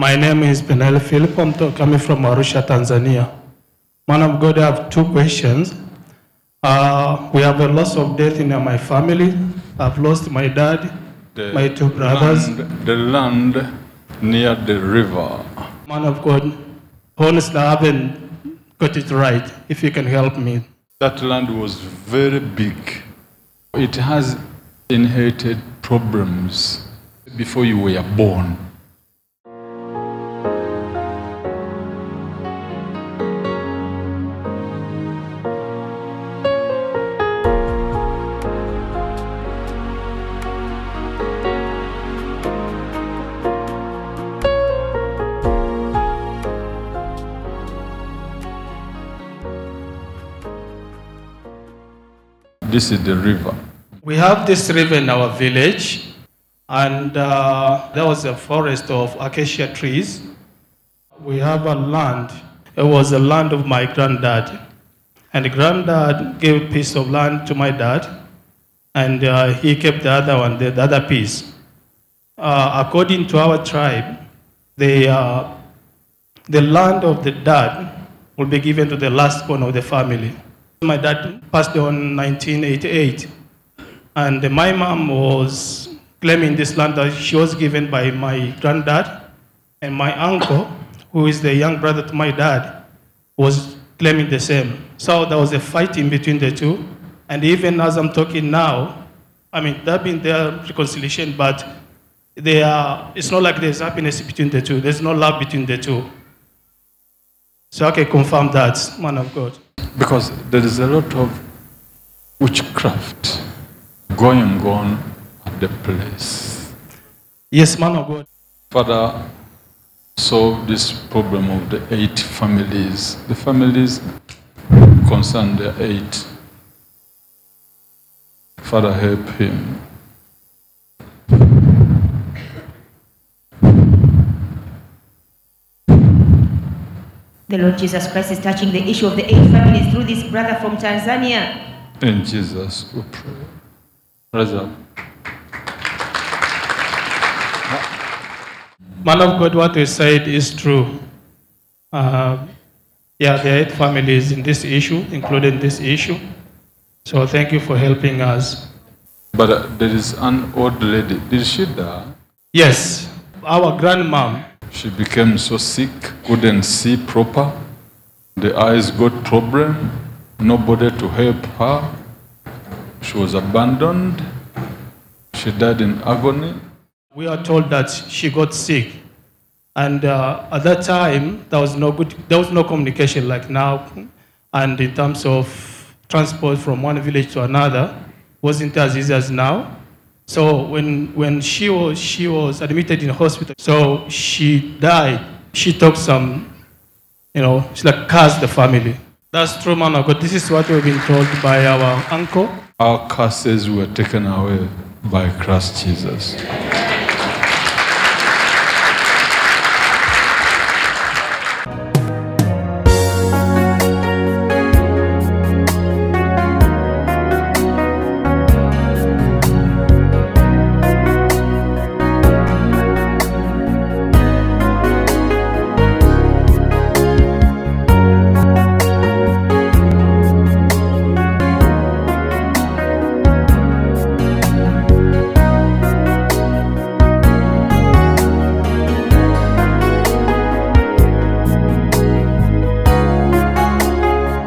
My name is Penel Philip. I'm coming from Arusha, Tanzania. Man of God, I have two questions. Uh, we have a loss of death in my family. I've lost my dad, The my two brothers. Land, the land near the river. Man of God, honestly, I haven't got it right. If you can help me. That land was very big. It has inherited problems before you were born. This is the river. We have this river in our village, and uh, there was a forest of acacia trees. We have a land. It was the land of my granddad. And granddad gave a piece of land to my dad, and uh, he kept the other one, the, the other piece. Uh, according to our tribe, the, uh, the land of the dad will be given to the last born of the family. My dad passed on in 1988. And my mom was claiming this land that she was given by my granddad, and my uncle, who is the young brother to my dad, was claiming the same. So there was a fight in between the two. And even as I'm talking now, I mean, there have been their reconciliation, but they are, it's not like there's happiness between the two. There's no love between the two. So I can confirm that, man of God. Because there is a lot of witchcraft going on at the place. Yes, man of God. Father, solve this problem of the eight families. The families concerned, the eight. Father, help him. The Lord Jesus Christ is touching the issue of the eight families through this brother from Tanzania. In Jesus we pray. Rise up. Man of God, what you said is true. Uh, yeah, there are eight families in this issue, including this issue. So thank you for helping us. But uh, there is an old lady. Did she die? Yes, our grandmom, She became so sick, couldn't see proper. The eyes got problem. Nobody to help her. She was abandoned. She died in agony. we are told that she got sick. And uh, at that time, there was no good, there was no communication like now. And in terms of transport from one village to another, wasn't as easy as now. So when, when she, was, she was admitted in hospital, so she died. She took some, you know, she like cursed the family. That's true, man of God. This is what we've been told by our uncle. Our curses were taken away by Christ Jesus.